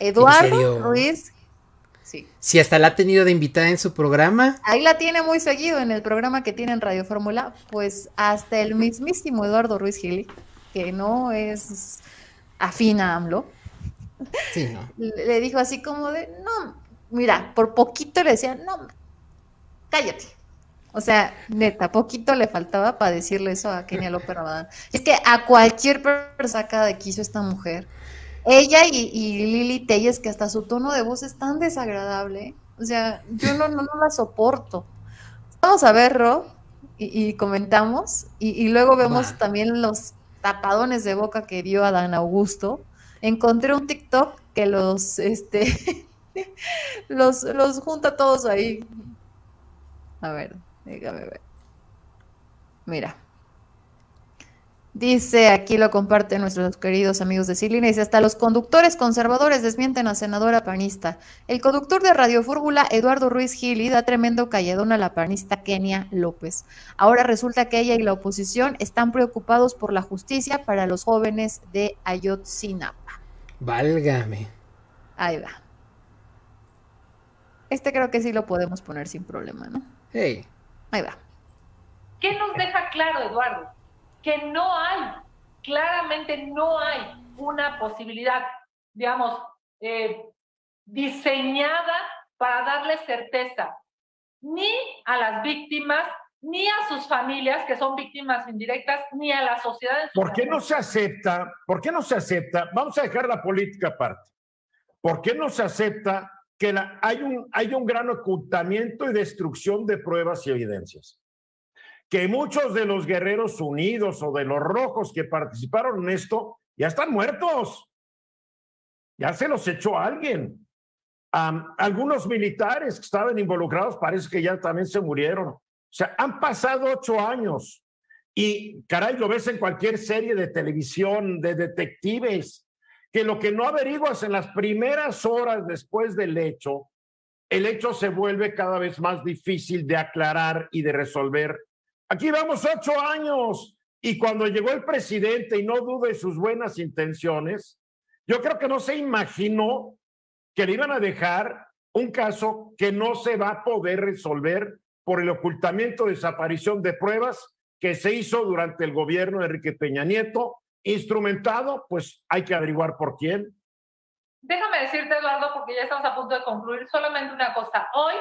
Eduardo Ruiz. Sí. Si hasta la ha tenido de invitada en su programa. Ahí la tiene muy seguido en el programa que tiene en Radio Fórmula, pues hasta el mismísimo Eduardo Ruiz Gili, que no es afín a AMLO, sí, no. le dijo así como de, no, mira, por poquito le decía, no, cállate. O sea, neta, poquito le faltaba para decirle eso a Kenia López Rabadán. Es que a cualquier persona saca de quiso esta mujer. Ella y, Lili Telles, que hasta su tono de voz es tan desagradable. O sea, yo no, no, la soporto. Vamos a verlo y, comentamos. Y, luego vemos también los tapadones de boca que dio Dan Augusto. Encontré un TikTok que los, este, los, los junta todos ahí. A ver. Déjame ver. Mira. Dice, aquí lo comparten nuestros queridos amigos de Silina, dice, hasta los conductores conservadores desmienten a senadora panista. El conductor de Radio Fórmula, Eduardo Ruiz Gili, da tremendo calladón a la panista Kenia López. Ahora resulta que ella y la oposición están preocupados por la justicia para los jóvenes de Ayotzinapa. Válgame. Ahí va. Este creo que sí lo podemos poner sin problema, ¿no? Hey. Ahí va. ¿Qué nos deja claro, Eduardo? Que no hay, claramente no hay una posibilidad, digamos, eh, diseñada para darle certeza ni a las víctimas, ni a sus familias, que son víctimas indirectas, ni a la sociedad. ¿Por qué no se acepta? ¿Por qué no se acepta? Vamos a dejar la política aparte. ¿Por qué no se acepta que hay, un, hay un gran ocultamiento y destrucción de pruebas y evidencias. Que muchos de los guerreros unidos o de los rojos que participaron en esto ya están muertos. Ya se los echó alguien. algunos militares que estaban involucrados parece que ya también se murieron. O sea, han pasado ocho años y, caray, lo ves en cualquier serie de televisión de detectives que lo que no averiguas en las primeras horas después del hecho, el hecho se vuelve cada vez más difícil de aclarar y de resolver. Aquí vamos ocho años y cuando llegó el presidente, y no dude sus buenas intenciones, yo creo que no se imaginó que le iban a dejar un caso que no se va a poder resolver por el ocultamiento, desaparición de pruebas que se hizo durante el gobierno de Enrique Peña Nieto instrumentado, pues hay que averiguar por quién. Déjame decirte, Eduardo, porque ya estamos a punto de concluir, solamente una cosa. Hoy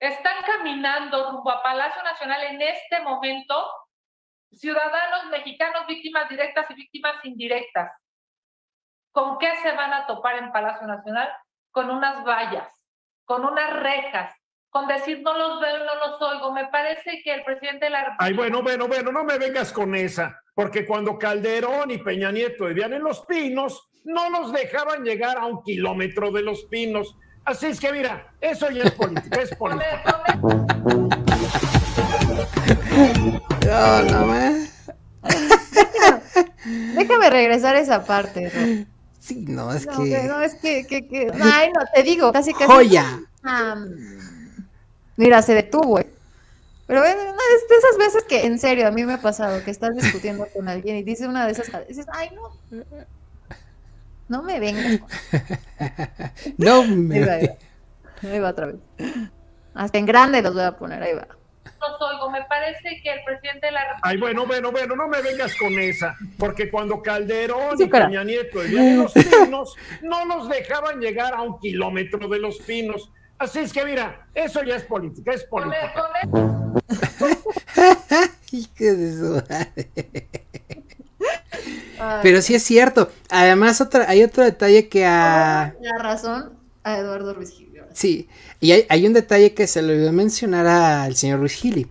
están caminando rumbo a Palacio Nacional en este momento ciudadanos mexicanos, víctimas directas y víctimas indirectas. ¿Con qué se van a topar en Palacio Nacional? Con unas vallas, con unas rejas, con decir no los veo, no los oigo. Me parece que el presidente de la República... Ay, bueno, bueno, bueno, no me vengas con esa, porque cuando Calderón y Peña Nieto vivían en Los Pinos, no nos dejaban llegar a un kilómetro de Los Pinos. Así es que mira, eso ya es política, es política. no, no, me... Déjame regresar a esa parte. Sí, no, es que... No, es que, que, que... Ay, no, te digo, casi que... ¡Joya! Mira, se detuvo. ¿eh? Pero es una de esas veces que, en serio, a mí me ha pasado que estás discutiendo con alguien y dice una de esas dices, ay, no. No me vengas. no me. Ahí va, ahí va otra vez. Hasta en grande los voy a poner, ahí va. No oigo, me parece que el presidente de la República. Ay, bueno, bueno, bueno, no me vengas con esa, porque cuando Calderón y Peña Nieto vivían los pinos, no nos dejaban llegar a un kilómetro de los pinos. Así es que mira, eso ya es política, es política. Pero sí es cierto. Además, otra, hay otro detalle que a. La razón a Eduardo Ruiz Gili. Sí, y hay, hay, un detalle que se le olvidó mencionar al señor Ruiz Gili.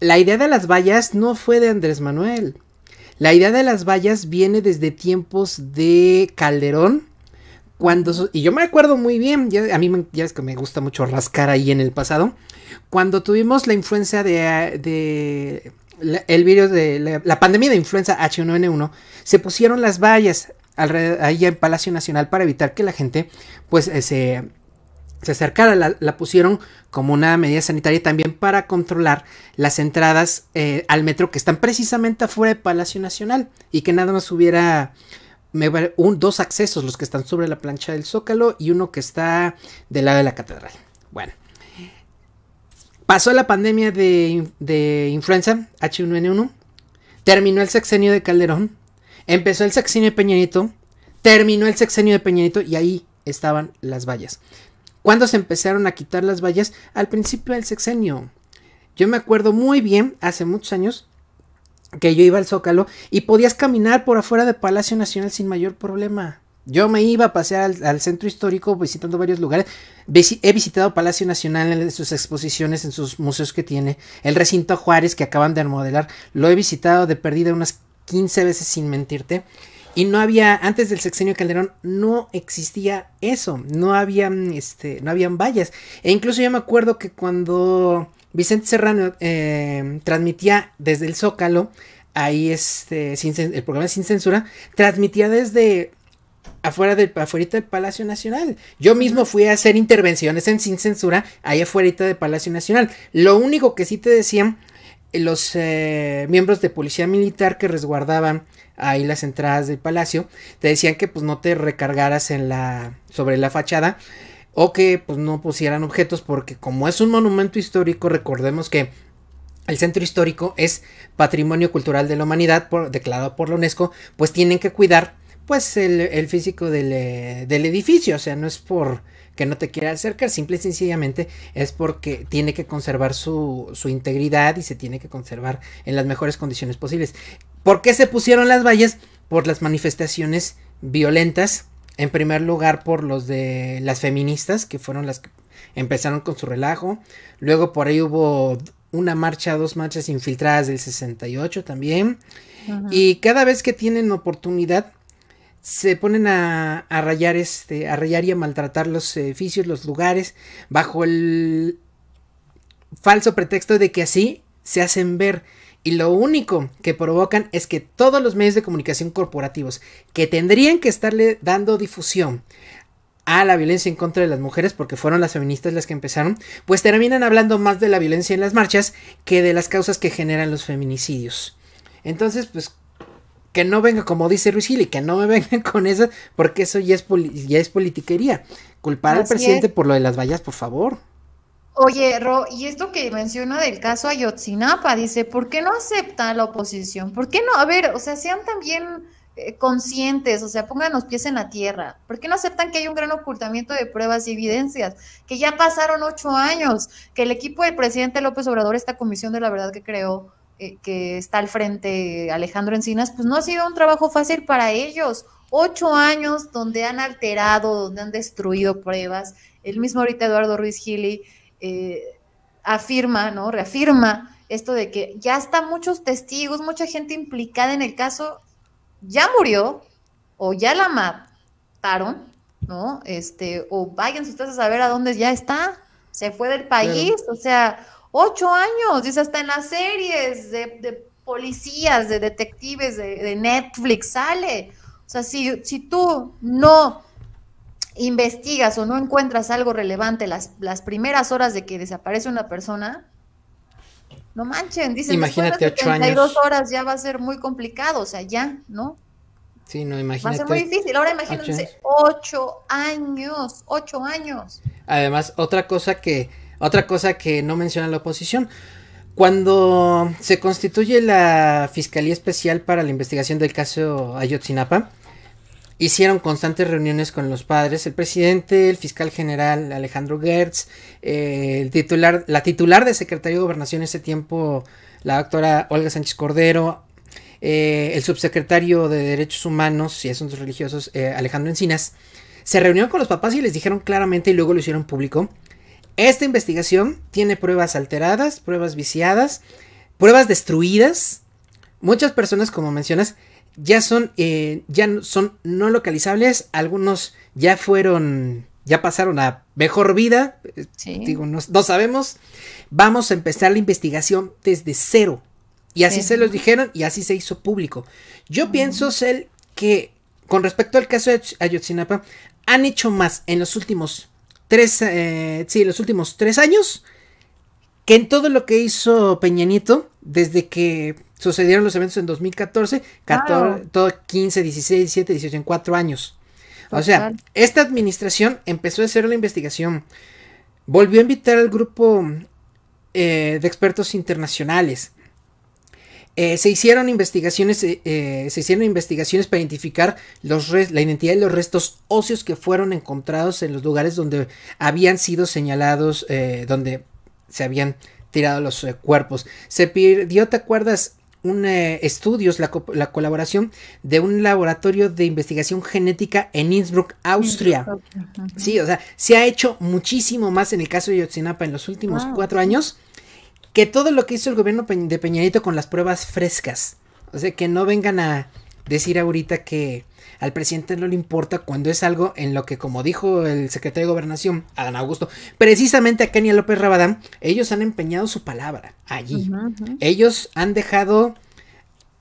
La idea de las vallas no fue de Andrés Manuel. La idea de las vallas viene desde tiempos de Calderón cuando, y yo me acuerdo muy bien, a mí ya es que me gusta mucho rascar ahí en el pasado, cuando tuvimos la influencia de, el virus de la, pandemia de influenza H1N1, se pusieron las vallas ahí en Palacio Nacional para evitar que la gente pues eh, se, se acercara, la, pusieron como una medida sanitaria también para controlar las entradas eh, al metro que están precisamente afuera de Palacio Nacional y que nada más hubiera un, dos accesos, los que están sobre la plancha del Zócalo y uno que está del lado de la catedral. Bueno, pasó la pandemia de, influenza H1N1, terminó el sexenio de Calderón, empezó el sexenio de Peñanito, terminó el sexenio de Peñanito y ahí estaban las vallas. ¿Cuándo se empezaron a quitar las vallas? Al principio del sexenio. Yo me acuerdo muy bien, hace muchos años, que yo iba al Zócalo y podías caminar por afuera de Palacio Nacional sin mayor problema. Yo me iba a pasear al, centro histórico visitando varios lugares. he visitado Palacio Nacional en sus exposiciones, en sus museos que tiene. El recinto Juárez que acaban de remodelar. Lo he visitado de perdida unas 15 veces sin mentirte. Y no había, antes del sexenio Calderón, no existía eso. No habían, este, no habían vallas. E incluso yo me acuerdo que cuando Vicente Serrano eh, transmitía desde el Zócalo, ahí este, el programa Sin Censura, transmitía desde afuera del, afuera del Palacio Nacional. Yo mismo fui a hacer intervenciones en Sin Censura ahí afuera del Palacio Nacional. Lo único que sí te decían eh, los eh, miembros de policía militar que resguardaban ahí las entradas del palacio, te decían que pues no te recargaras en la sobre la fachada o que pues no pusieran objetos porque como es un monumento histórico, recordemos que el centro histórico es patrimonio cultural de la humanidad declarado por la UNESCO, pues tienen que cuidar pues el, físico del, eh, del, edificio, o sea, no es por que no te quiera acercar, simple y sencillamente es porque tiene que conservar su, su integridad y se tiene que conservar en las mejores condiciones posibles. ¿Por qué se pusieron las vallas? Por las manifestaciones violentas en primer lugar por los de las feministas, que fueron las que empezaron con su relajo. Luego por ahí hubo una marcha, dos marchas infiltradas del 68 también. Y cada vez que tienen oportunidad, se ponen a, rayar este, a rayar y a maltratar los edificios, los lugares, bajo el falso pretexto de que así se hacen ver y lo único que provocan es que todos los medios de comunicación corporativos que tendrían que estarle dando difusión a la violencia en contra de las mujeres, porque fueron las feministas las que empezaron, pues terminan hablando más de la violencia en las marchas que de las causas que generan los feminicidios. Entonces, pues que no venga, como dice Ruiz Gili, que no me vengan con eso, porque eso ya es, ya es politiquería. Culpar al presidente por lo de las vallas, por favor. Oye, Ro, y esto que menciona del caso Ayotzinapa, dice, ¿por qué no acepta la oposición? ¿Por qué no? A ver, o sea, sean también eh, conscientes, o sea, pongan los pies en la tierra. ¿Por qué no aceptan que hay un gran ocultamiento de pruebas y evidencias? Que ya pasaron ocho años, que el equipo del presidente López Obrador, esta comisión de la verdad que creó, eh, que está al frente Alejandro Encinas, pues no ha sido un trabajo fácil para ellos. Ocho años donde han alterado, donde han destruido pruebas. El mismo ahorita Eduardo Ruiz Gili eh, afirma, ¿no? Reafirma esto de que ya están muchos testigos, mucha gente implicada en el caso, ya murió o ya la mataron, ¿no? Este, o vayan ustedes a saber a dónde ya está, se fue del país, o sea, ocho años, dice hasta en las series de, policías, de detectives, de, de, Netflix sale. O sea, si, si tú no investigas o no encuentras algo relevante las, las primeras horas de que desaparece una persona, no manchen, dicen, imagínate ocho años. horas ya va a ser muy complicado, o sea, ya, ¿no? Sí, no, imagínate. Va a ser muy difícil. Ahora imagínense, ocho años, ocho años. Además, otra cosa que, otra cosa que no menciona la oposición. Cuando se constituye la Fiscalía Especial para la Investigación del caso Ayotzinapa, hicieron constantes reuniones con los padres, el presidente, el fiscal general Alejandro Gertz, eh, el titular, la titular de Secretaría de Gobernación en ese tiempo, la doctora Olga Sánchez Cordero, eh, el subsecretario de Derechos Humanos y Asuntos Religiosos eh, Alejandro Encinas, se reunieron con los papás y les dijeron claramente y luego lo hicieron público, esta investigación tiene pruebas alteradas, pruebas viciadas, pruebas destruidas, muchas personas como mencionas ya son, eh, ya son no localizables, algunos ya fueron, ya pasaron a mejor vida, digo, no, sabemos, vamos a empezar la investigación desde cero. Y así se los dijeron y así se hizo público. Yo pienso, Cel, que con respecto al caso de Ayotzinapa, han hecho más en los últimos tres, eh, sí, los últimos tres años que en todo lo que hizo Peña Nieto desde que sucedieron los eventos en 2014, 14, todo 15, 16, 17, 18, en cuatro años. O sea, esta administración empezó a hacer la investigación, volvió a invitar al grupo eh, de expertos internacionales. Eh, se hicieron investigaciones, eh, se hicieron investigaciones para identificar los la identidad de los restos óseos que fueron encontrados en los lugares donde habían sido señalados, donde se habían tirado los cuerpos. Se pidió, ¿te acuerdas? un, estudios, la, la, colaboración de un laboratorio de investigación genética en Innsbruck, Austria. Sí, o sea, se ha hecho muchísimo más en el caso de Yotzinapa en los últimos cuatro años que todo lo que hizo el gobierno de Peñanito con las pruebas frescas. O sea, que no vengan a decir ahorita que al presidente no le importa cuando es algo en lo que, como dijo el secretario de Gobernación, Adán Augusto, precisamente a Kenia López Rabadán, ellos han empeñado su palabra allí. Ellos han dejado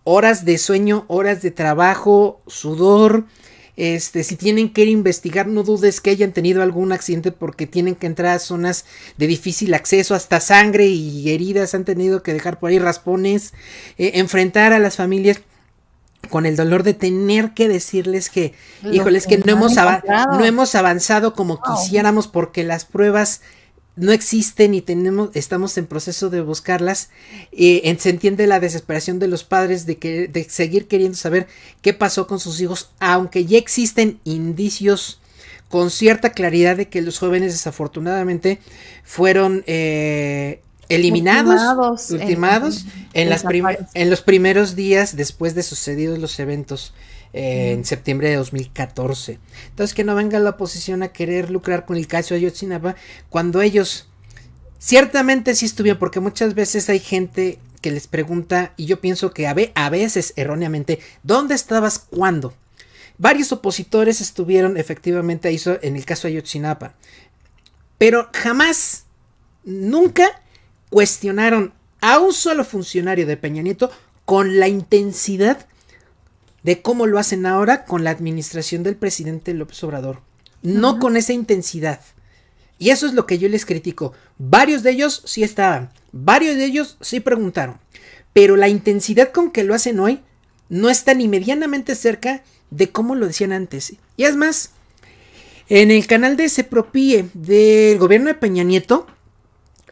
horas de sueño, horas de trabajo, sudor, este, si tienen que ir a investigar, no dudes que hayan tenido algún accidente porque tienen que entrar a zonas de difícil acceso, hasta sangre y heridas han tenido que dejar por ahí raspones, eh, enfrentar a las familias con el dolor de tener que decirles que, híjoles, que no hemos, no hemos avanzado como quisiéramos porque las pruebas no existen y tenemos, estamos en proceso de buscarlas. Eh, se entiende la desesperación de los padres de, que, de seguir queriendo saber qué pasó con sus hijos, aunque ya existen indicios con cierta claridad de que los jóvenes desafortunadamente fueron eh, eliminados, ultimados, en, las en los primeros días después de sucedidos los eventos en septiembre de 2014. Entonces que no venga la oposición a querer lucrar con el caso de Ayotzinapa cuando ellos ciertamente sí estuvieron, porque muchas veces hay gente que les pregunta, y yo pienso que a, a veces erróneamente, ¿dónde estabas cuándo? Varios opositores estuvieron efectivamente ahí en el caso de Ayotzinapa, pero jamás, nunca cuestionaron a un solo funcionario de Peña Nieto con la intensidad de cómo lo hacen ahora con la administración del presidente López Obrador. No con esa intensidad. Y eso es lo que yo les critico. Varios de ellos sí estaban, varios de ellos sí preguntaron, pero la intensidad con que lo hacen hoy no está ni medianamente cerca de cómo lo decían antes. Y es más, en el canal de Sepropie del gobierno de Peña Nieto,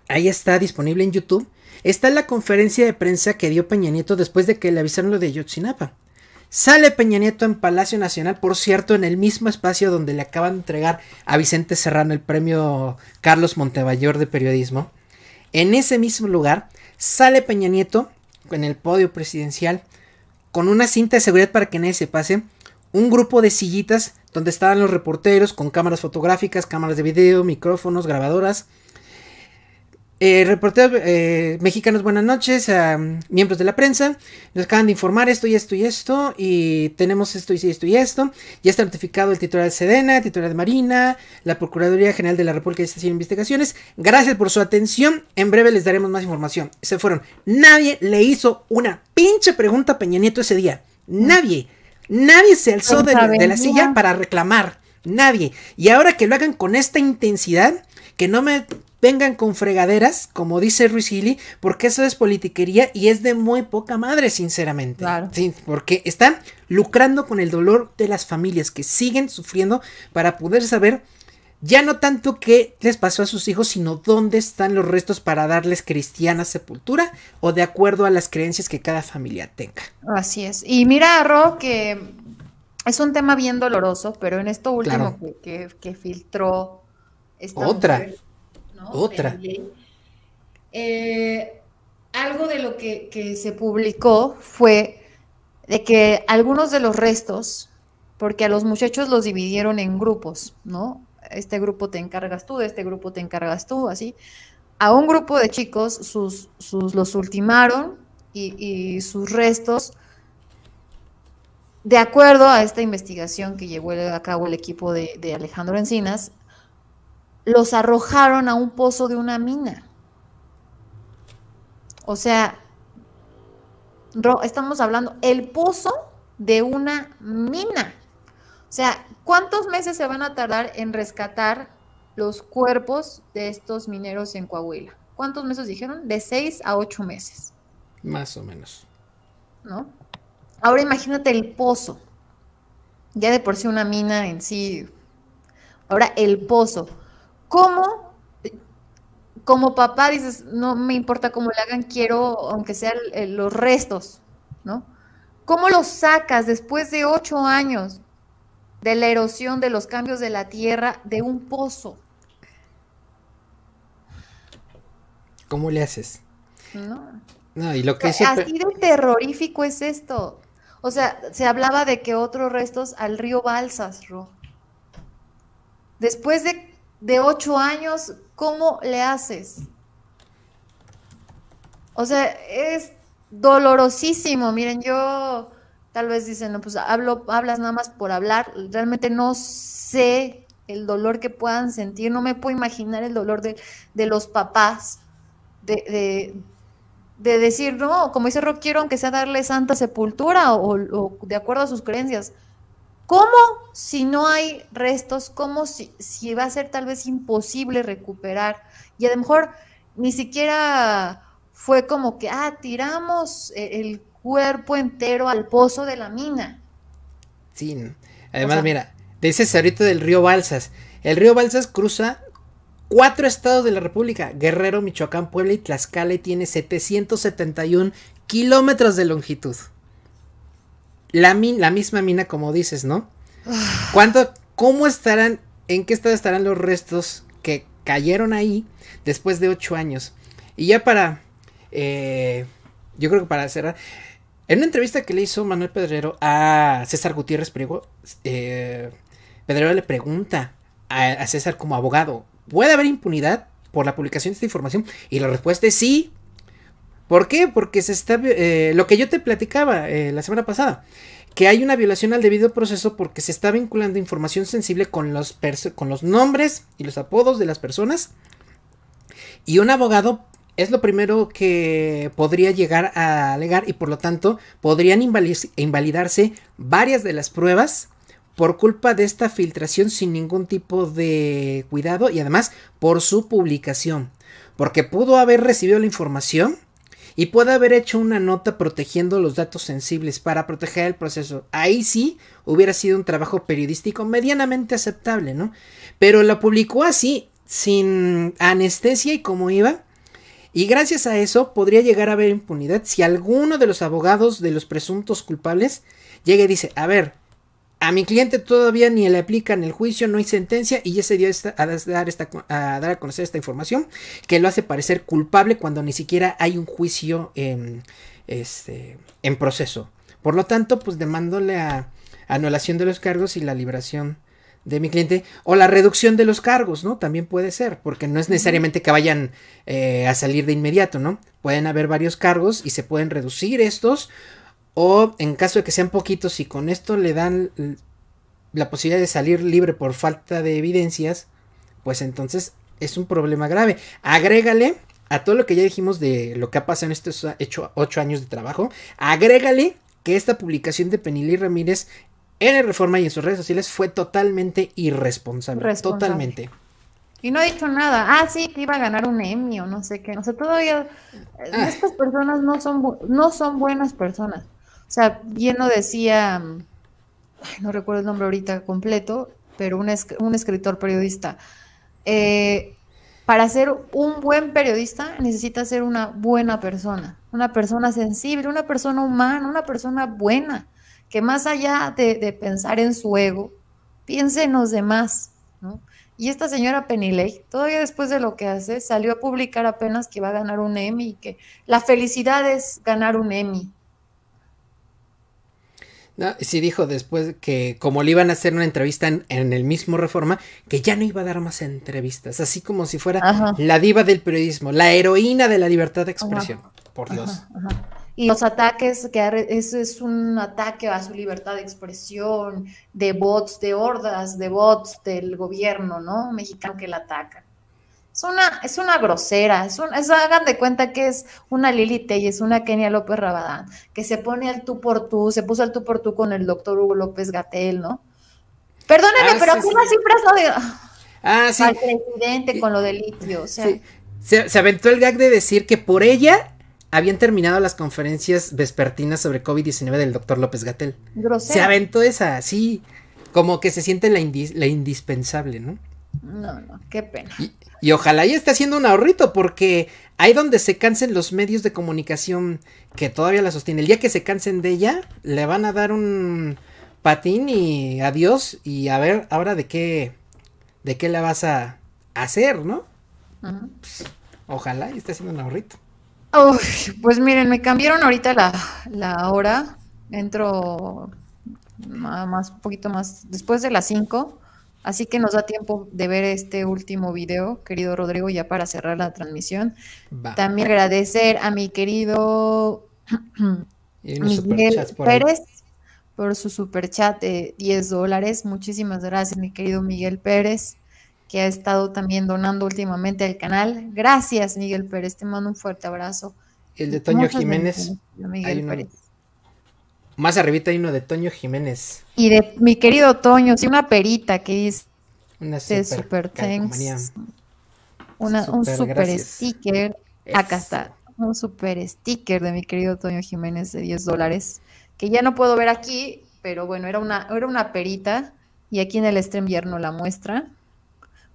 ahí está disponible en YouTube, está la conferencia de prensa que dio Peña Nieto después de que le avisaron lo de Yotzinapa. Sale Peña Nieto en Palacio Nacional, por cierto, en el mismo espacio donde le acaban de entregar a Vicente Serrano el premio Carlos Montemayor de periodismo. En ese mismo lugar sale Peña Nieto en el podio presidencial con una cinta de seguridad para que nadie se pase, un grupo de sillitas donde estaban los reporteros con cámaras fotográficas, cámaras de video, micrófonos, grabadoras, eh, reporteros eh, mexicanos, buenas noches, a miembros de la prensa. Nos acaban de informar esto y esto y esto. Y tenemos esto y esto y esto. Ya está notificado el titular de Sedena, el titular de Marina, la Procuraduría General de la República y está haciendo investigaciones. Gracias por su atención. En breve les daremos más información. Se fueron. Nadie le hizo una pinche pregunta a Peña Nieto ese día. Nadie. Nadie se alzó de, de la silla para reclamar. Nadie. Y ahora que lo hagan con esta intensidad, que no me vengan con fregaderas, como dice Ruiz Gili, porque eso es politiquería y es de muy poca madre, sinceramente. Claro. Sí, porque están lucrando con el dolor de las familias que siguen sufriendo para poder saber ya no tanto qué les pasó a sus hijos, sino dónde están los restos para darles cristiana sepultura o de acuerdo a las creencias que cada familia tenga. Así es. Y mira, Ro, que es un tema bien doloroso, pero en esto último que, que, filtró esta otra. Otra. Eh, algo de lo que, se publicó fue de que algunos de los restos, porque a los muchachos los dividieron en grupos, ¿no? Este grupo te encargas tú, de este grupo te encargas tú, así. A un grupo de chicos sus, sus los ultimaron y, sus restos, de acuerdo a esta investigación que llevó a cabo el equipo de, de Alejandro Encinas, los arrojaron a un pozo de una mina. O sea, estamos hablando el pozo de una mina. O sea, ¿cuántos meses se van a tardar en rescatar los cuerpos de estos mineros en Coahuila? ¿Cuántos meses dijeron? De seis a ocho meses. Más o menos. ¿no? Ahora imagínate el pozo. Ya de por sí una mina en sí. Ahora el pozo. ¿Cómo como papá dices, no me importa cómo le hagan, quiero, aunque sean los restos, ¿no? ¿Cómo los sacas después de ocho años de la erosión, de los cambios de la tierra, de un pozo? ¿Cómo le haces? No. No, y lo que es Así de terrorífico es esto. O sea, se hablaba de que otros restos al río Balsas, Ro. Después de, de ocho años, ¿cómo le haces? O sea, es dolorosísimo. Miren, yo tal vez dicen, no, pues hablo, hablas nada más por hablar. Realmente no sé el dolor que puedan sentir. No me puedo imaginar el dolor de, los papás, de, de, decir, no, como dice Rock, quiero aunque sea darle santa sepultura o de acuerdo a sus creencias. ¿Cómo si no hay restos? ¿Cómo si, si va a ser tal vez imposible recuperar? Y a lo mejor ni siquiera fue como que, ah, tiramos e, el cuerpo entero al pozo de la mina. Sí, además, mira, dices ahorita del río Balsas. El río Balsas cruza cuatro estados de la República: Guerrero, Michoacán, Puebla y Tlaxcala, y tiene 771 kilómetros de longitud. La, la misma mina, como dices, ¿no? ¿Cuánto, cómo estarán, en qué estado estarán los restos que cayeron ahí después de ocho años? Y ya para, eh, yo creo que para cerrar, en una entrevista que le hizo Manuel Pedrero a César Gutiérrez Priego, eh, Pedrero le pregunta a, César como abogado, ¿puede haber impunidad por la publicación de esta información? Y la respuesta es sí, ¿Por qué? Porque se está, eh, lo que yo te platicaba eh, la semana pasada, que hay una violación al debido proceso porque se está vinculando información sensible con los, con los nombres y los apodos de las personas. Y un abogado es lo primero que podría llegar a alegar y por lo tanto podrían invalidarse varias de las pruebas por culpa de esta filtración sin ningún tipo de cuidado y además por su publicación. Porque pudo haber recibido la información y puede haber hecho una nota protegiendo los datos sensibles para proteger el proceso. Ahí sí hubiera sido un trabajo periodístico medianamente aceptable, ¿no? Pero lo publicó así, sin anestesia y como iba. Y gracias a eso podría llegar a haber impunidad si alguno de los abogados de los presuntos culpables llega y dice, a ver, a mi cliente todavía ni le aplican el juicio, no hay sentencia y ya se dio a, dar esta, a dar a conocer esta información que lo hace parecer culpable cuando ni siquiera hay un juicio en, este, en proceso. Por lo tanto, pues demándole a anulación de los cargos y la liberación de mi cliente o la reducción de los cargos, ¿no? También puede ser, porque no es necesariamente que vayan eh, a salir de inmediato, ¿no? Pueden haber varios cargos y se pueden reducir estos o en caso de que sean poquitos y con esto le dan la posibilidad de salir libre por falta de evidencias, pues entonces es un problema grave. Agrégale a todo lo que ya dijimos de lo que ha pasado en estos ocho años de trabajo, agrégale que esta publicación de Penilí Ramírez en el Reforma y en sus redes sociales fue totalmente irresponsable. Totalmente. Y no ha dicho nada. Ah, sí, que iba a ganar un Emmy o no sé qué. No sé, todavía. Ah. Estas personas no son, no son buenas personas. O sea, bien lo decía, no recuerdo el nombre ahorita completo, pero un, un escritor periodista. Eh, para ser un buen periodista necesita ser una buena persona, una persona sensible, una persona humana, una persona buena, que más allá de, pensar en su ego, piense en los demás, ¿no? Y esta señora Penilei, todavía después de lo que hace, salió a publicar apenas que va a ganar un Emmy y que la felicidad es ganar un Emmy. No, sí dijo después que como le iban a hacer una entrevista en, el mismo Reforma, que ya no iba a dar más entrevistas, así como si fuera la diva del periodismo, la heroína de la libertad de expresión, por Dios. y los ataques, que eso es un ataque a su libertad de expresión, de bots, de hordas, de bots del gobierno, ¿no? Mexicano que la atacan. Es una, es una grosera, es, un, hagan de cuenta que es una Lili es una Kenia López Rabadán, que se pone al tú por tú, se puso al tú por tú con el doctor Hugo López Gatel, ¿no? Perdóneme, ah, pero sí, una cifra de ah, sí. al presidente con lo de litio, o sea. Se, se, aventó el gag de decir que por ella habían terminado las conferencias vespertinas sobre COVID-19 del doctor López Gatel. Se aventó esa, sí, como que se siente la, la indispensable, ¿no? No, no, qué pena. Y, ojalá y esté haciendo un ahorrito, porque ahí donde se cansen los medios de comunicación que todavía la sostienen, el día que se cansen de ella, le van a dar un patín y adiós, y a ver ahora de qué, de qué la vas a hacer, ¿no? Pues, ojalá y esté haciendo un ahorrito. pues miren, me cambiaron ahorita la, la hora. Entro más, un poquito más después de las 5. Así que nos da tiempo de ver este último video, querido Rodrigo, ya para cerrar la transmisión. También agradecer a mi querido Miguel Pérez por su super chat de 10 dólares. Muchísimas gracias, mi querido Miguel Pérez, que ha estado también donando últimamente al canal. Gracias, Miguel Pérez. Te mando un fuerte abrazo. El de Toño Jiménez. Miguel Pérez. Más arribita hay uno de Toño Jiménez. Y de mi querido Toño, sí, una perita que dice una super, thanks. un super sticker. Acá está. Un super sticker de mi querido Toño Jiménez de 10 dólares. Que ya no puedo ver aquí, pero bueno, era una, era una perita. Y aquí en el stream no la muestra.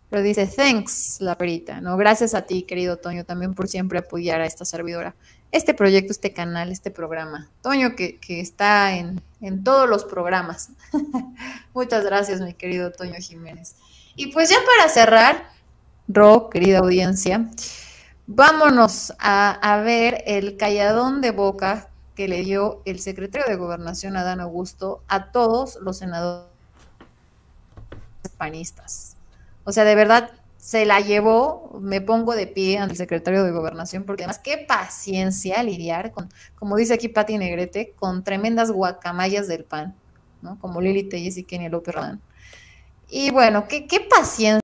Pero dice, thanks, la perita, ¿no? Gracias a ti, querido Toño, también por siempre apoyar a esta servidora este proyecto, este canal, este programa. Toño, que, está en, todos los programas. Muchas gracias, mi querido Toño Jiménez. Y pues ya para cerrar, Ro, querida audiencia, vámonos a, a ver el calladón de boca que le dio el secretario de Gobernación, Adán Augusto, a todos los senadores panistas. O sea, de verdad, se la llevó, me pongo de pie ante el secretario de Gobernación, porque además qué paciencia lidiar con, como dice aquí Pati Negrete, con tremendas guacamayas del pan, ¿no? Como Lili Telles y Kenny López Rodán. Y bueno, qué, qué paciencia